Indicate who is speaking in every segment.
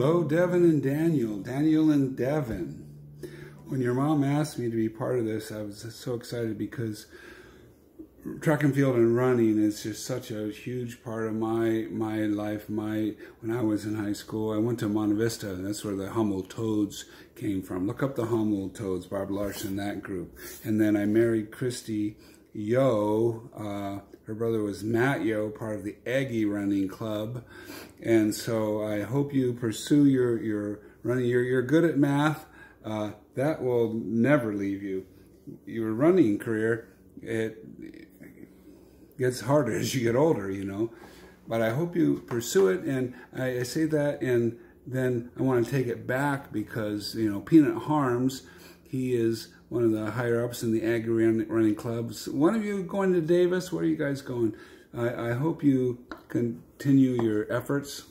Speaker 1: Hello, Devin and Daniel. Daniel and Devin. When your mom asked me to be part of this, I was so excited because track and field and running is just such a huge part of my my life. My when I was in high school, I went to Monte Vista, and that's where the Hummel Toads came from. Look up the Hummel Toads, Barb Larson, that group. And then I married Christy Yo. Uh, her brother was Matt Yo, part of the Aggie Running Club. And so I hope you pursue your, your running. You're, you're good at math. Uh, that will never leave you. Your running career, it gets harder as you get older, you know. But I hope you pursue it. And I, I say that, and then I want to take it back because, you know, Peanut Harms, he is one of the higher ups in the Aggie running clubs. One of you going to Davis? Where are you guys going? I, I hope you continue your efforts.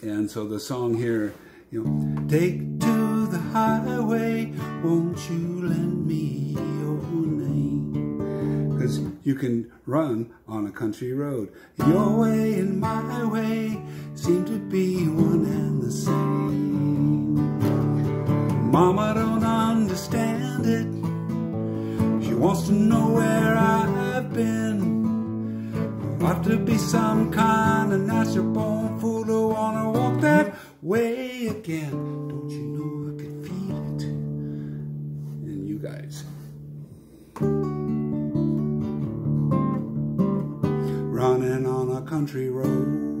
Speaker 1: And so the song here, you know, take to the highway, won't you lend me your name? Because you can run on a country road. Your way and my way seem to be one and the same. Mama wants to know where I've been. Ought to be some kind of natural born fool to wanna walk that way again. Don't you know I can feel it? And you guys. Running on a country road.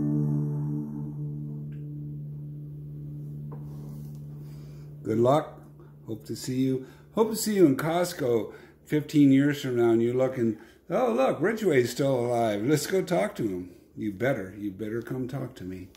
Speaker 1: Good luck. Hope to see you. Hope to see you in Costco 15 years from now and you're looking, oh, look, Ridgway's still alive. Let's go talk to him. You better. You better come talk to me.